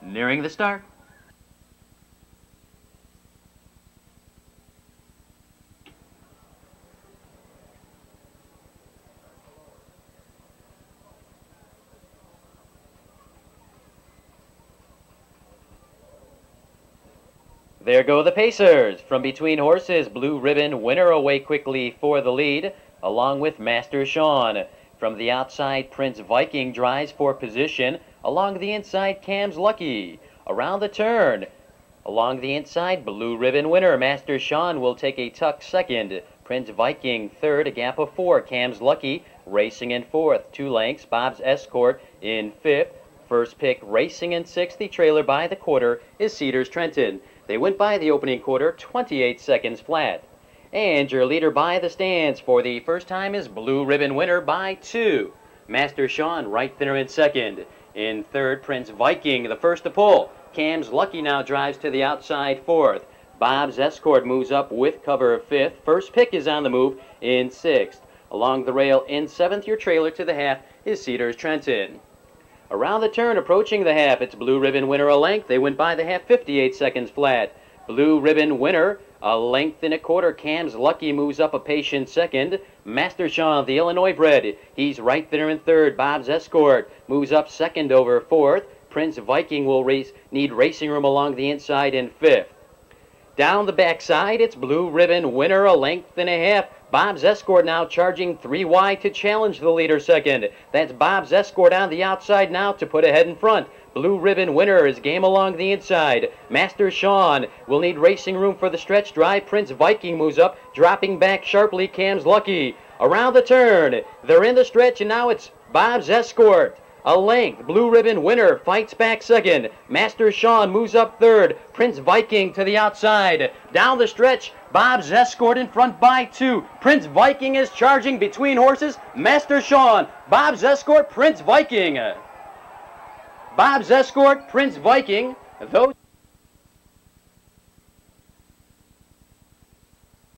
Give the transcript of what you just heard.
Nearing the start. There go the Pacers. From between horses, Blue Ribbon winner away quickly for the lead, along with Master Sean. From the outside, Prince Viking drives for position. Along the inside, Cam's Lucky. Around the turn, along the inside, Blue Ribbon winner, Master Sean will take a tuck second. Prince Viking third, a gap of four. Cam's Lucky racing in fourth, two lengths. Bob's Escort in fifth. First pick racing in sixth. The trailer by the quarter is Cedars Trenton. They went by the opening quarter 28 seconds flat. And your leader by the stands for the first time is Blue Ribbon winner by two. Master Sean right there in second. In third, Prince Viking, the first to pull. Cam's Lucky now drives to the outside fourth. Bob's Escort moves up with cover of fifth. First pick is on the move in sixth. Along the rail in seventh, your trailer to the half is Cedars Trenton. Around the turn, approaching the half, it's Blue Ribbon winner a length. They went by the half 58 seconds flat. Blue Ribbon winner a length and a quarter. Cam's Lucky moves up a patient second. Master Sean, the Illinois bred, he's right there in third. Bob's Escort moves up second over fourth. Prince Viking will race, need racing room along the inside in fifth. Down the backside, it's Blue Ribbon winner a length and a half. Bob's Escort now charging three wide to challenge the leader second. That's Bob's Escort on the outside now to put ahead in front. Blue Ribbon winner is game along the inside. Master Sean will need racing room for the stretch drive. Prince Viking moves up, dropping back sharply. Cam's Lucky. Around the turn. They're in the stretch, and now it's Bob's Escort. A length. Blue Ribbon winner fights back second. Master Sean moves up third. Prince Viking to the outside. Down the stretch, Bob's Escort in front by two. Prince Viking is charging between horses. Master Sean. Bob's Escort, Prince Viking. Bob's Escort, Prince Viking. Those